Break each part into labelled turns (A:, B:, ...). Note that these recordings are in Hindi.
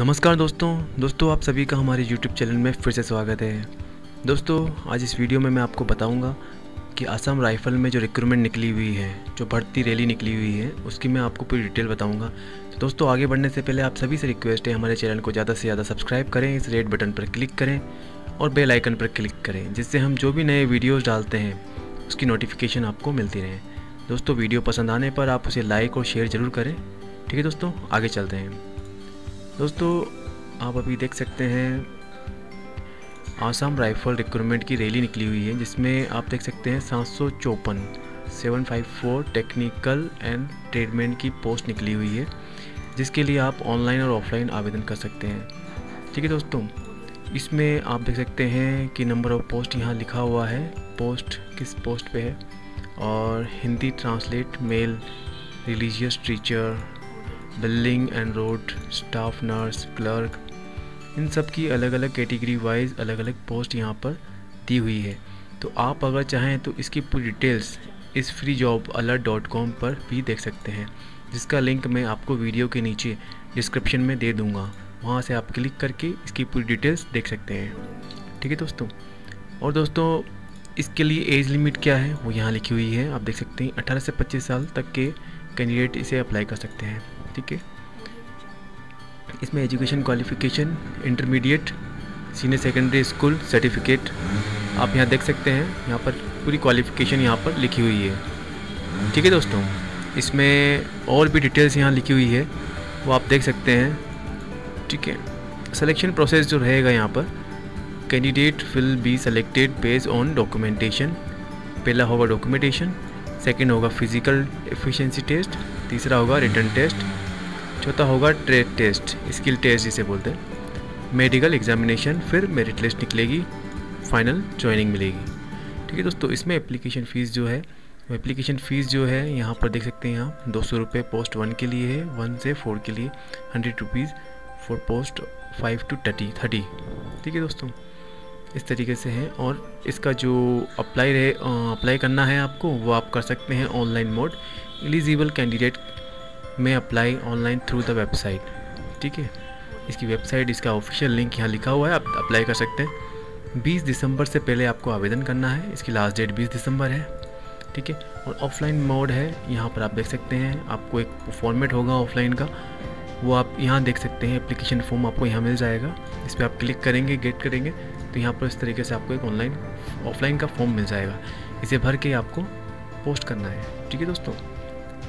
A: नमस्कार दोस्तों दोस्तों आप सभी का हमारे YouTube चैनल में फिर से स्वागत है। दोस्तों, आज इस वीडियो में मैं आपको बताऊँगा कि आसाम राइफ़ल में जो रिक्रूटमेंट निकली हुई है, जो भर्ती रैली निकली हुई है, उसकी मैं आपको पूरी डिटेल बताऊँगा। तो दोस्तों, आगे बढ़ने से पहले आप सभी से रिक्वेस्ट है हमारे चैनल को ज़्यादा से ज़्यादा सब्सक्राइब करें, इस रेड बटन पर क्लिक करें और बेल आइकन पर क्लिक करें, जिससे हम जो भी नए वीडियोज़ डालते हैं, उसकी नोटिफिकेशन आपको मिलती रहे। दोस्तों, वीडियो पसंद आने पर आप उसे लाइक और शेयर ज़रूर करें। ठीक है दोस्तों, आगे चलते हैं। दोस्तों, आप अभी देख सकते हैं, आसाम राइफल रिक्रूटमेंट की रैली निकली हुई है, जिसमें आप देख सकते हैं सात सौ चौपन, seven five four technical and tradesman की पोस्ट निकली हुई है, जिसके लिए आप ऑनलाइन और ऑफलाइन आवेदन कर सकते हैं। ठीक है दोस्तों, इसमें आप देख सकते हैं कि नंबर ऑफ़ पोस्ट यहाँ लिखा हुआ है, पोस्ट किस पोस्ट पे है, और Hindi translate male religious teacher building and road staff nurse clerk इन सब की अलग अलग कैटेगरी वाइज अलग अलग पोस्ट यहाँ पर दी हुई है। तो आप अगर चाहें तो इसकी पूरी डिटेल्स इस free job alert dot com पर भी देख सकते हैं, जिसका लिंक मैं आपको वीडियो के नीचे डिस्क्रिप्शन में दे दूँगा। वहाँ से आप क्लिक करके इसकी पूरी डिटेल्स देख सकते हैं। ठीक है दोस्तों? और दोस्तों, इसके लिए एज लिमिट क्या है? वो यहाँ लिखी हुई है। आप देख सकते हैं 18 से 25 साल तक के कैंडिडेट इसे अप्लाई कर सकते हैं। ठीक है। इसमें education qualification intermediate senior secondary school certificate आप यहाँ देख सकते हैं, यहाँ पर पूरी क्वालिफिकेशन यहाँ पर लिखी हुई है। ठीक है दोस्तों, इसमें और भी डिटेल्स यहाँ लिखी हुई है, वो आप देख सकते हैं। ठीक है सिलेक्शन प्रोसेस जो रहेगा यहाँ पर candidate will be selected based on documentation पहला होगा डॉक्यूमेंटेशन सेकंड होगा फ़िज़िकल एफिशिएंसी टेस्ट तीसरा होगा रिटर्न टेस्ट चौथा होगा ट्रेड टेस्ट, स्किल टेस्ट जिसे बोलते हैं। मेडिकल एग्जामिनेशन, फिर मेरिट लिस्ट निकलेगी, फाइनल ज्वाइनिंग मिलेगी। ठीक है दोस्तों, इसमें एप्लीकेशन फ़ीस जो है एप्लीकेशन फ़ीस जो है, यहाँ पर देख सकते हैं यहाँ दो सौ रुपये पोस्ट वन के लिए है वन से फोर के लिए hundred rupees for post five two thirty thirty ठीक है दोस्तों, इस तरीके से है, और इसका जो अप्लाई रहे अप्लाई करना है आपको, वो आप कर सकते हैं ऑनलाइन मोड एलिजिबल कैंडिडेट में apply online through the website ठीक है? इसकी वेबसाइट इसका ऑफिशियल लिंक यहाँ लिखा हुआ है, आप अप्लाई कर सकते हैं। 20 दिसंबर से पहले आपको आवेदन करना है। इसकी लास्ट डेट 20 दिसंबर है। ठीक है? और ऑफलाइन मोड है। यहाँ पर आप देख सकते हैं, आपको एक फॉर्मेट होगा ऑफलाइन का। वो आप यहाँ देख सकते हैं एप्लीकेशन फॉर्म आपको यहाँ मिल जाएगा। इस पर आप क्लिक करेंगे गेट करेंगे तो यहाँ पर इस तरीके से आपको एक ऑनलाइन ऑफलाइन का फॉर्म मिल जाएगा। इसे भर के आपको पोस्ट करना है। ठीक है दोस्तों?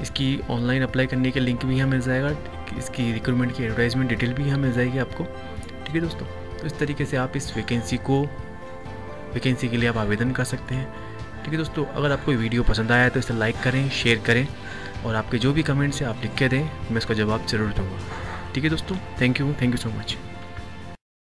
A: इसकी ऑनलाइन अप्लाई करने के लिंक भी यहाँ मिल जाएगा, इसकी रिक्रूटमेंट की एडवर्टाइजमेंट डिटेल भी यहाँ मिल जाएगी आपको। ठीक है दोस्तों तो इस तरीके से आप इस वैकेंसी को वैकेंसी के लिए आप आवेदन कर सकते हैं। ठीक है दोस्तों, अगर आपको वीडियो पसंद आया तो इसे लाइक करें शेयर करें और आपके जो भी कमेंट्स हैं आप लिख के दें, मैं इसका जवाब ज़रूर दूँगा। ठीक है दोस्तों thank you thank you so much